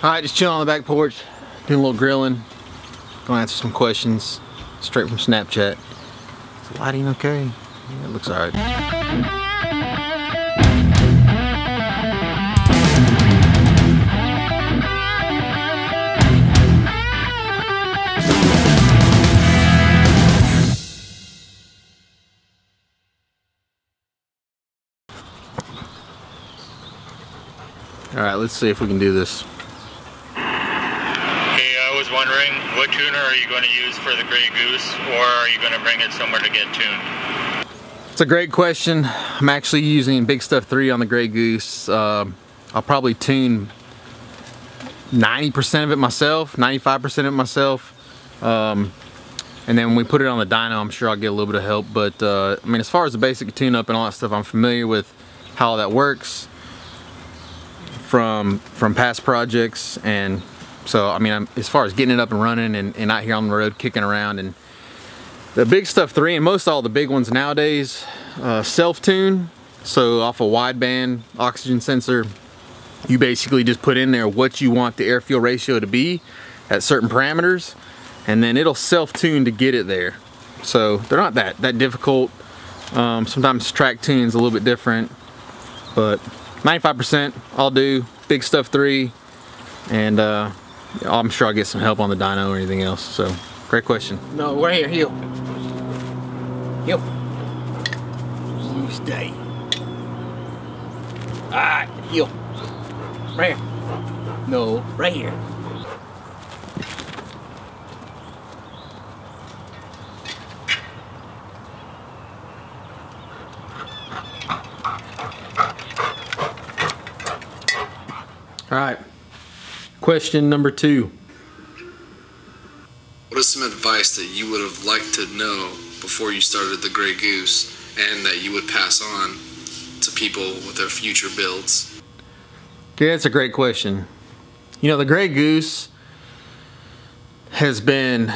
Alright, just chilling on the back porch, doing a little grilling. Gonna answer some questions straight from Snapchat. Is the lighting okay? Yeah, it looks alright. Alright, let's see if we can do this. What tuner are you going to use for the Grey Goose, or are you going to bring it somewhere to get tuned? It's a great question. I'm actually using Big Stuff 3 on the Grey Goose. Uh, I'll probably tune 90% of it myself, 95% of it myself. Um, and then when we put it on the dyno, I'm sure I'll get a little bit of help. But uh, I mean, as far as the basic tune-up and all that stuff, I'm familiar with how that works from from past projects. And so, I mean, I'm, as far as getting it up and running and, and out here on the road kicking around and the big stuff three and most all the big ones nowadays uh, self-tune. So off a wideband oxygen sensor you basically just put in there what you want the air fuel ratio to be at certain parameters and then it'll self-tune to get it there. So they're not that that difficult. Um, sometimes track tuning is a little bit different but 95% I'll do. Big stuff three and uh, I'm sure I'll get some help on the dyno or anything else so great question No, right here, heel. Heel. You stay. Alright, heel. Right here. No, right here. all right question number two What is some advice that you would have liked to know before you started the Grey Goose and that you would pass on to people with their future builds? Okay, that's a great question. You know, the Grey Goose has been,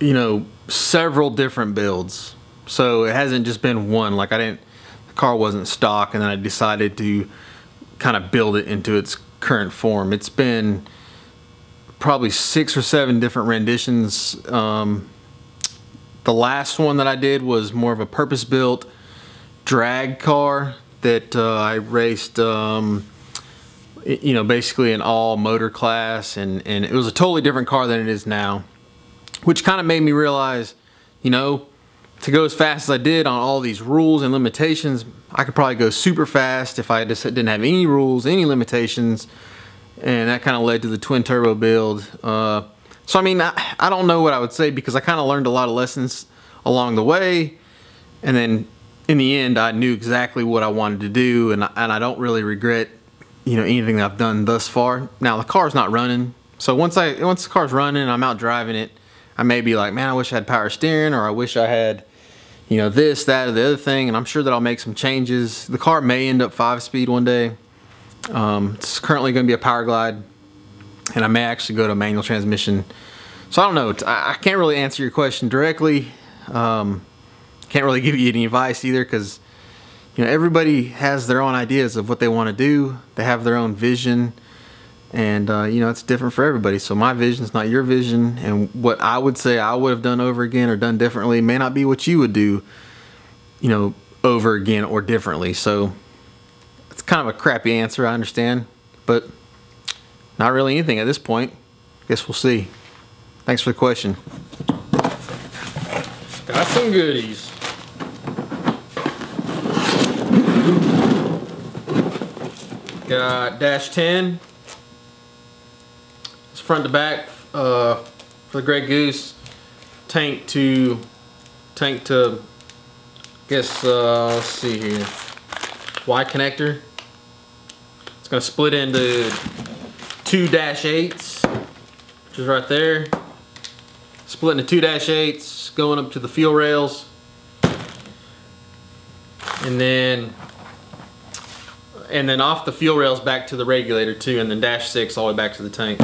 you know, several different builds. So it hasn't just been one. Like I didn't, the car wasn't stock and then I decided to kind of build it into its current form. It's been probably six or seven different renditions. Um, the last one that I did was more of a purpose-built drag car that uh, I raced, um, you know, basically an all motor class, and and it was a totally different car than it is now, which kind of made me realize, you know, to go as fast as I did on all these rules and limitations, I could probably go super fast if I just didn't have any rules, any limitations, and that kind of led to the twin turbo build. Uh, so I mean, I, I don't know what I would say because I kind of learned a lot of lessons along the way, and then in the end, I knew exactly what I wanted to do, and I, and I don't really regret, you know, anything that I've done thus far. Now the car's not running, so once I once the car's running, I'm out driving it. I may be like, man, I wish I had power steering, or I wish I had, you know, this, that, or the other thing, and I'm sure that I'll make some changes. The car may end up five speed one day. Um, it's currently going to be a power glide, and I may actually go to manual transmission. So I don't know. I I can't really answer your question directly. Um, can't really give you any advice either because you know everybody has their own ideas of what they want to do. They have their own vision, and uh, you know it's different for everybody. So my vision is not your vision, and what I would say I would have done over again or done differently may not be what you would do. You know, over again or differently. So it's kind of a crappy answer, I understand, but not really anything at this point. Guess we'll see. Thanks for the question. Got some goodies. Got dash 10. Front to back uh, for the Grey Goose. Tank to tank to I guess uh, let's see here. Y connector. It's gonna split into two dash eights, which is right there. Split into two dash eights, going up to the fuel rails. And then and then off the fuel rails back to the regulator too, and then dash six all the way back to the tank.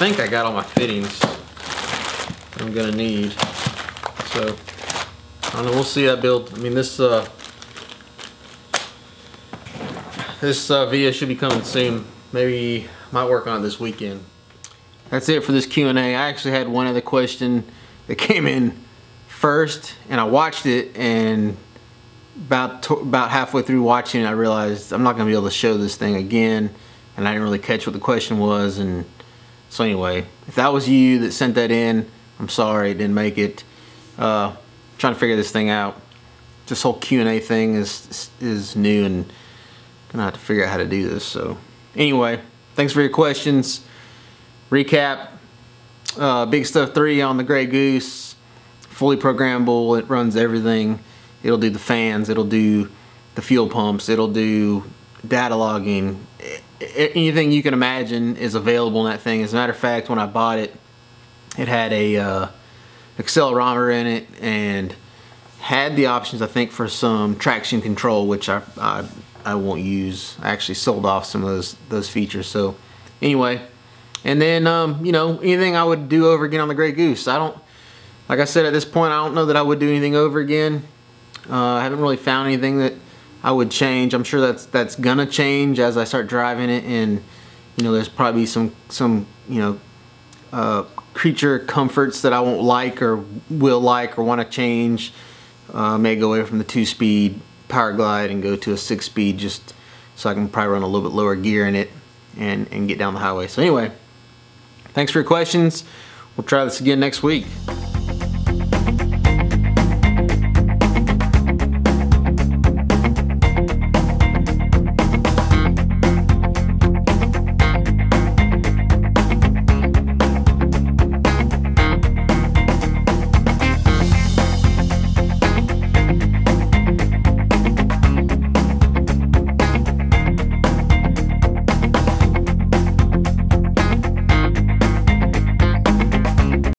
Think I got all my fittings I'm gonna need. So I don't know, we'll see that build. I mean this uh This uh, video should be coming soon. Maybe might work on it this weekend. That's it for this Q&A. I actually had one other question that came in first, and I watched it, and about about halfway through watching I realized I'm not going to be able to show this thing again, and I didn't really catch what the question was, and so anyway, if that was you that sent that in, I'm sorry, didn't make it. Uh, trying to figure this thing out. This whole Q&A thing is is new, and gonna have to figure out how to do this. So anyway, thanks for your questions. Recap, uh, Big Stuff 3 on the Grey Goose, fully programmable, it runs everything. It'll do the fans, it'll do the fuel pumps, it'll do data logging. Anything you can imagine is available in that thing. As a matter of fact, when I bought it, it had a uh, accelerometer in it and had the options I think for some traction control which I, I, I won't use I actually sold off some of those those features so anyway and then um, you know anything I would do over again on the Grey Goose I don't like I said at this point I don't know that I would do anything over again uh, I haven't really found anything that I would change I'm sure that's that's gonna change as I start driving it and you know there's probably some some you know uh, creature comforts that I won't like or will like or want to change. Uh, may go away from the two-speed power glide and go to a six-speed just so I can probably run a little bit lower gear in it and, and get down the highway. So anyway, thanks for your questions. We'll try this again next week.